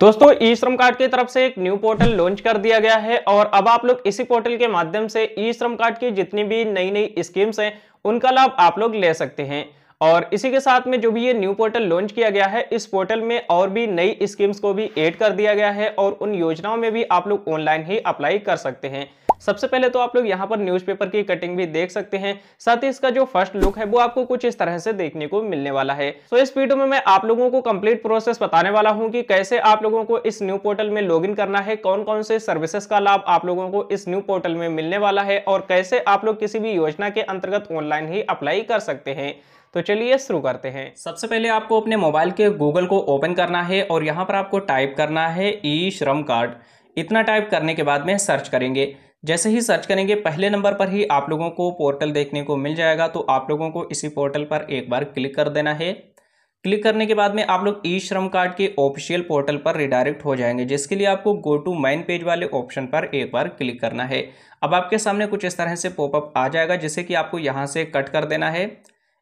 दोस्तों ई श्रम कार्ड की तरफ़ से एक न्यू पोर्टल लॉन्च कर दिया गया है और अब आप लोग इसी पोर्टल के माध्यम से ई श्रम कार्ड की जितनी भी नई नई स्कीम्स हैं, उनका लाभ आप लोग ले सकते हैं। और इसी के साथ में जो भी ये न्यू पोर्टल लॉन्च किया गया है, इस पोर्टल में और भी नई स्कीम्स को भी ऐड कर दिया गया है और उन योजनाओं में भी आप लोग ऑनलाइन ही अप्लाई कर सकते हैं। सबसे पहले तो आप लोग यहाँ पर न्यूज़पेपर की कटिंग भी देख सकते हैं। साथ ही इसका जो फ़र्स्ट लुक है, वो आपको कुछ इस तरह से देखने को मिलने वाला है। तो इस वीडियो में मैं आप लोगों को कंप्लीट प्रोसेस बताने वाला हूँ कि कैसे आप लोगों को इस न्यू पोर्टल में लॉगिन करना है कौन कौन से सर्विसेज़ का लाभ आप लोगों को इस न्यू पोर्टल में मिलने वाला है और कैसे आप लोग किसी भी योजना के अंतर्गत ऑनलाइन ही अप्लाई कर सकते हैं। तो चलिए शुरू करते हैं। सबसे पहले आपको अपने मोबाइल के गूगल को ओपन करना है और यहाँ पर आपको टाइप करना है ई श्रम कार्ड इतना टाइप करने के बाद में सर्च करेंगे। जैसे ही सर्च करेंगे, पहले नंबर पर ही आप लोगों को पोर्टल देखने को मिल जाएगा तो आप लोगों को इसी पोर्टल पर एक बार क्लिक कर देना है। क्लिक करने के बाद में आप लोग ई श्रम कार्ड के ऑफिशियल पोर्टल पर रिडायरेक्ट हो जाएँगे, जिसके लिए आपको गो टू माइन पेज वाले ऑप्शन पर एक बार क्लिक करना है। अब आपके सामने कुछ इस तरह से पॉपअप आ जाएगा, जिसे कि आपको यहाँ से कट कर देना है।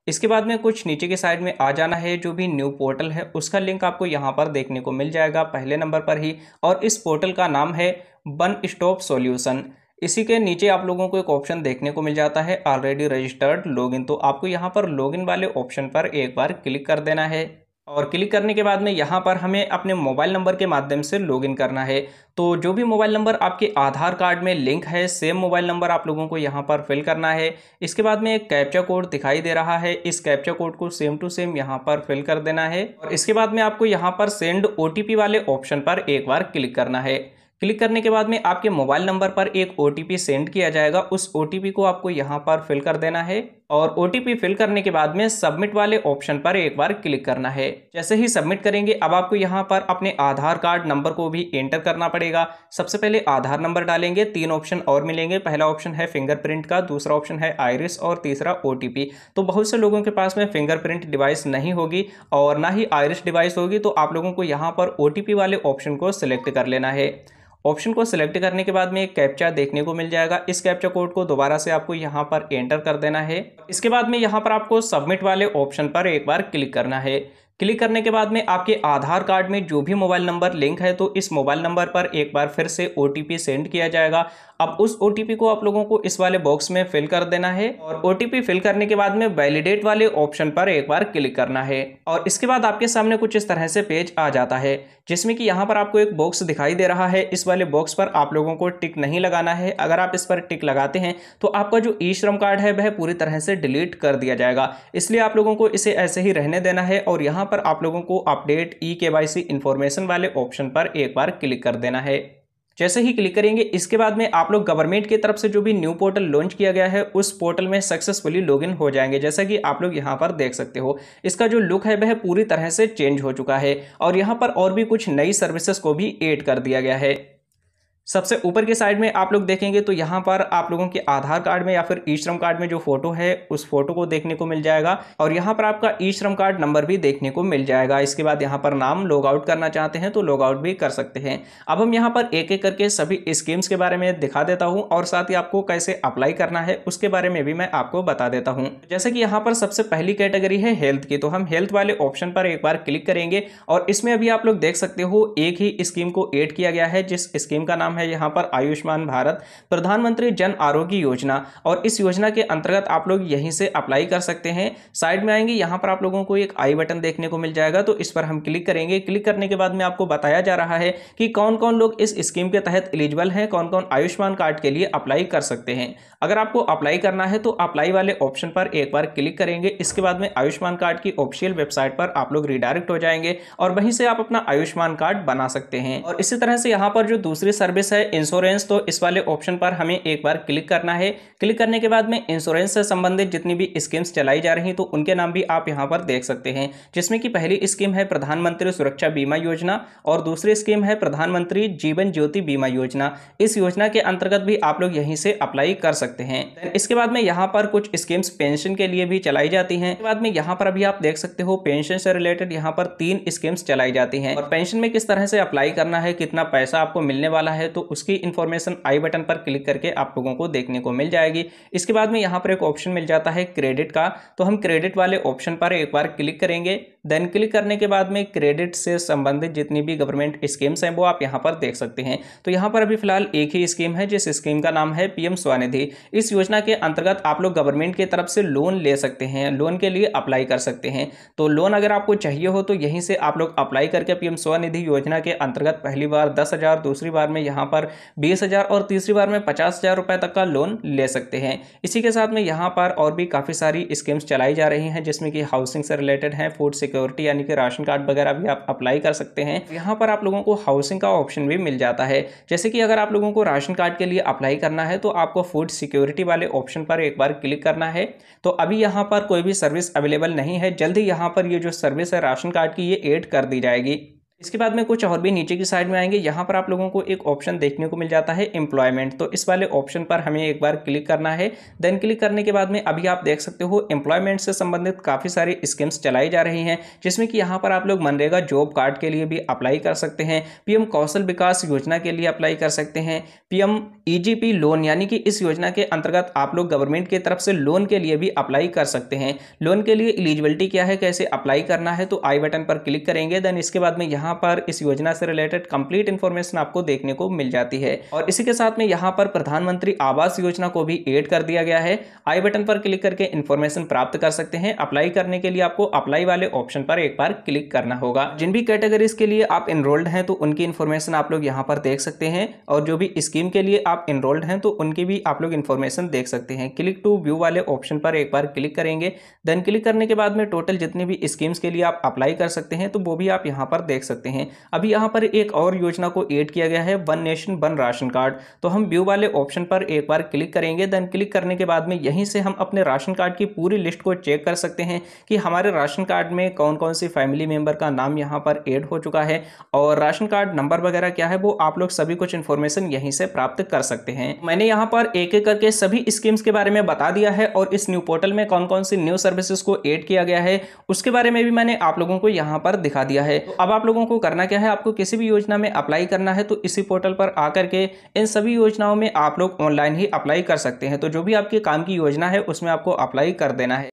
इसके बाद में कुछ नीचे के साइड में आ जाना है, जो भी न्यू पोर्टल है, उसका लिंक आपको यहाँ पर देखने को मिल जाएगा, पहले नंबर पर ही। और इस पोर्टल का नाम है वन स्टॉप सॉल्यूशन इसी के नीचे आप लोगों को एक ऑप्शन देखने को मिल जाता है ऑलरेडी रजिस्टर्ड लॉगिन तो आपको यहाँ पर लॉगिन वाले ऑप्शन पर एक बार क्लिक कर देना है। और क्लिक करने के बाद में यहाँ पर हमें अपने मोबाइल नंबर के माध्यम से लॉगिन करना है। तो जो भी मोबाइल नंबर आपके आधार कार्ड में लिंक है सेम मोबाइल नंबर आप लोगों को यहाँ पर फिल करना है। इसके बाद में एक कैप्चा कोड दिखाई दे रहा है। इस कैप्चा कोड को सेम टू सेम यहाँ पर फिल कर देना है। और इसके बाद में आपको यहाँ पर सेंड ओ वाले ऑप्शन पर एक बार क्लिक करना है। क्लिक करने के बाद में आपके मोबाइल नंबर पर एक ओटीपी सेंड किया जाएगा। उस ओटीपी को आपको यहाँ पर फिल कर देना है। और ओटीपी फिल करने के बाद में सबमिट वाले ऑप्शन पर एक बार क्लिक करना है। जैसे ही सबमिट करेंगे, अब आपको यहाँ पर अपने आधार कार्ड नंबर को भी एंटर करना पड़ेगा। सबसे पहले आधार नंबर डालेंगे, तीन ऑप्शन और मिलेंगे। पहला ऑप्शन है फिंगरप्रिंट का, दूसरा ऑप्शन है आयरिस और तीसरा ओटीपी तो बहुत से लोगों के पास में फिंगरप्रिंट डिवाइस नहीं होगी और ना ही आयरिस डिवाइस होगी तो आप लोगों को यहाँ पर ओटीपी वाले ऑप्शन को सिलेक्ट कर लेना है। ऑप्शन को सिलेक्ट करने के बाद में एक कैप्चा देखने को मिल जाएगा। इस कैप्चा कोड को दोबारा से आपको यहाँ पर एंटर कर देना है। इसके बाद में यहाँ पर आपको सबमिट वाले ऑप्शन पर एक बार क्लिक करना है। क्लिक करने के बाद में आपके आधार कार्ड में जो भी मोबाइल नंबर लिंक है तो इस मोबाइल नंबर पर एक बार फिर से ओटीपी सेंड किया जाएगा। अब उस ओटीपी को आप लोगों को इस वाले बॉक्स में फिल कर देना है और ओटीपी फिल करने के बाद में वैलिडेट वाले ऑप्शन पर एक बार क्लिक करना है और इसके बाद आपके सामने कुछ इस तरह से पेज आ जाता है, जिसमें कि यहाँ पर आपको एक बॉक्स दिखाई दे रहा है। इस वाले बॉक्स पर आप लोगों को टिक नहीं लगाना है। अगर आप इस पर टिक लगाते हैं तो आपका जो ई श्रम कार्ड है, वह पूरी तरह से डिलीट कर दिया जाएगा। इसलिए आप लोगों को इसे ऐसे ही रहने देना है और यहाँ पर आप लोगों को update E K Y C information वाले ऑप्शन पर एक बार क्लिक कर देना है। जैसे ही क्लिक करेंगे, इसके बाद में आप लोग गवर्नमेंट की तरफ़ से जो भी न्यू पोर्टल लॉन्च किया गया है, उस पोर्टल में सक्सेसफुली लॉगिन हो जाएँगे। जैसा कि आप लोग यहाँ पर देख सकते हो, इसका जो लुक है, वह पूरी तरह से चेंज हो चुका है और यहाँ पर और भी कुछ नई सर्विसेज़ को भी ऐड कर दिया गया है। सबसे ऊपर के साइड में आप लोग देखेंगे तो यहाँ पर आप लोगों के आधार कार्ड में या फिर ई श्रम कार्ड में जो फ़ोटो है, उस फ़ोटो को देखने को मिल जाएगा। और यहाँ पर आपका ई श्रम कार्ड नंबर भी देखने को मिल जाएगा। इसके बाद यहाँ पर नाम लॉग आउट करना चाहते हैं तो लॉग आउट भी कर सकते हैं। अब हम यहाँ पर एक एक करके सभी स्कीम्स के बारे में दिखा देता हूँ और साथ ही आपको कैसे अप्लाई करना है, उसके बारे में भी मैं आपको बता देता हूँ। जैसे कि यहाँ पर सबसे पहली कैटेगरी है हेल्थ की। तो हम हेल्थ वाले ऑप्शन पर एक बार क्लिक करेंगे और इसमें अभी आप लोग देख सकते हो, एक ही स्कीम को एड किया गया है, जिस स्कीम का नाम है, यहाँ पर आयुष्मान भारत, प्रधानमंत्री जन आरोग्य योजना, और इस योजना के अंतर्गत आप लोग यहीं से अप्लाई कर सकते हैं। साइड में आएँगे, यहाँ पर आप लोगों को एक आई बटन देखने को मिल जाएगा तो इस पर हम क्लिक करेंगे। क्लिक करने के बाद में आपको बताया जा रहा है कि कौन कौन लोग इस स्कीम के तहत एलिजिबल हैं कौन कौन आयुष्मान कार्ड के लिए अप्लाई कर सकते हैं। अगर आपको अप्लाई करना है तो अप्लाई वाले ऑप्शन पर एक बार क्लिक करेंगे। इसके बाद में आयुष्मान कार्ड की ऑफिशियल वेबसाइट पर आप लोग रिडायरेक्ट हो जाएँगे, और वहीं से आप अपना आयुष्मान कार्ड बना सकते हैं। और इसी तरह से यहाँ पर जो दूसरी सर्विस है इंश्योरेंस तो इस वाले ऑप्शन पर हमें एक बार क्लिक करना है। क्लिक करने के बाद में इंश्योरेंस से संबंधित जितनी भी स्कीम्स चलाई जा रही हैं तो उनके नाम भी आप यहाँ पर देख सकते हैं। जिसमें की पहली स्कीम है प्रधानमंत्री सुरक्षा बीमा योजना और दूसरी स्कीम है प्रधानमंत्री जीवन ज्योति बीमा योजना। इस योजना के अंतर्गत भी आप लोग यहीं से अप्लाई कर सकते हैं। इसके बाद में यहाँ पर कुछ स्कीम्स पेंशन के लिए भी चलाई जाती हैं। बाद में यहाँ पर अभी आप देख सकते हो पेंशन से रिलेटेड यहाँ पर तीन स्कीम्स चलाई जाती हैं। और पेंशन में किस तरह से अप्लाई करना है, कितना पैसा आपको मिलने वाला है तो उसकी इन्फॉर्मेशन आई बटन पर क्लिक करके आप लोगों को देखने को मिल जाएगी। इसके बाद में यहाँ पर एक ऑप्शन मिल जाता है क्रेडिट का। तो हम क्रेडिट वाले ऑप्शन पर एक बार क्लिक करेंगे। देन क्लिक करने के बाद में क्रेडिट से संबंधित जितनी भी गवर्नमेंट स्कीम्स हैं वो आप यहाँ पर देख सकते हैं। तो यहाँ पर अभी फ़िलहाल एक ही स्कीम है, जिस स्कीम का नाम है पीएम स्वनिधि इस योजना के अंतर्गत आप लोग गवर्नमेंट की तरफ़ से लोन ले सकते हैं लोन के लिए अप्लाई कर सकते हैं। तो लोन अगर आपको चाहिए हो तो यहीं से आप लोग अप्लाई करके पीएम स्वनिधि योजना के अंतर्गत पहली बार दस हज़ार, दूसरी बार में यहाँ पर बीस हज़ार और तीसरी बार में पचास हज़ार रुपये तक का लोन ले सकते हैं। इसी के साथ में यहाँ पर और भी काफ़ी सारी स्कीम्स चलाई जा रही हैं, जिसमें कि हाउसिंग से रिलेटेड है फ़ूड सिक्योरिटी यानी कि राशन कार्ड वगैरह भी आप अप्लाई कर सकते हैं। यहाँ पर आप लोगों को हाउसिंग का ऑप्शन भी मिल जाता है। जैसे कि अगर आप लोगों को राशन कार्ड के लिए अप्लाई करना है तो आपको फ़ूड सिक्योरिटी वाले ऑप्शन पर एक बार क्लिक करना है। तो अभी यहाँ पर कोई भी सर्विस अवेलेबल नहीं है। जल्द ही यहाँ पर ये जो सर्विस है, राशन कार्ड की, ये एड कर दी जाएगी। इसके बाद में कुछ और भी नीचे की साइड में आएँगे। यहाँ पर आप लोगों को एक ऑप्शन देखने को मिल जाता है एम्प्लॉयमेंट तो इस वाले ऑप्शन पर हमें एक बार क्लिक करना है। देन क्लिक करने के बाद में अभी आप देख सकते हो एम्प्लॉयमेंट से संबंधित काफ़ी सारी स्कीम्स चलाई जा रही हैं, जिसमें कि यहाँ पर आप लोग मनरेगा जॉब कार्ड के लिए भी अप्लाई कर सकते हैं। पीएम कौशल विकास योजना के लिए अप्लाई कर सकते हैं। पीएम ईजीपी लोन यानी कि इस योजना के अंतर्गत आप लोग गवर्नमेंट की तरफ़ से लोन के लिए भी अप्लाई कर सकते हैं। लोन के लिए एलिजिबिलिटी क्या है? कैसे अप्लाई करना है? तो आई बटन पर क्लिक करेंगे। देन इसके बाद में यहाँ पर इस योजना से रिलेटेड कंप्लीट इन्फॉर्मेशन आपको देखने को मिल जाती है। और इसी के साथ में यहाँ पर प्रधानमंत्री आवास योजना को भी एड कर दिया गया है। आई बटन पर क्लिक करके इन्फॉर्मेशन प्राप्त कर सकते हैं। अप्लाई करने के लिए आपको अप्लाई वाले ऑप्शन पर एक बार क्लिक करना होगा। जिन भी कैटेगरीज के लिए आप इनरोल्ड हैं तो उनकी इन्फॉर्मेशन आप लोग यहाँ पर देख सकते हैं। और जो भी स्कीम के लिए आप इनरोल्ड हैं तो उनकी भी आप लोग इन्फॉर्मेशन देख सकते हैं। क्लिक टू व्यू वाले ऑप्शन पर एक बार क्लिक करेंगे। देन क्लिक करने के बाद में टोटल जितनी भी स्कीम्स के लिए आप अप्लाई कर सकते हैं तो वो भी आप यहाँ पर देख सकते हैं। अभी यहाँ पर एक और योजना को ऐड किया गया है one nation one ration card तो हम व्यू वाले ऑप्शन पर एक बार क्लिक करेंगे देन क्लिक करने के बाद में यहीं से हम अपने राशन कार्ड की पूरी लिस्ट को चेक कर सकते हैं कि हमारे राशन कार्ड में कौन कौन सी फैमिली मेंबर का नाम यहाँ पर ऐड हो चुका है और राशन कार्ड नंबर वगैरह क्या है, वो आप लोग सभी कुछ इन्फॉर्मेशन यहीं से प्राप्त कर सकते हैं। मैंने यहाँ पर एक एक करके सभी स्कीम्स के बारे में बता दिया है और इस न्यू पोर्टल में कौन कौन सी न्यू सर्विसेज़ को एड किया गया है, उसके बारे में भी मैंने आप लोगों को यहाँ पर दिखा दिया है। तो अब आप लोगों को करना क्या है? आपको किसी भी योजना में अप्लाई करना है तो इसी पोर्टल पर आकर के इन सभी योजनाओं में आप लोग ऑनलाइन ही अप्लाई कर सकते हैं। तो जो भी आपके काम की योजना है, उसमें आपको अप्लाई कर देना है।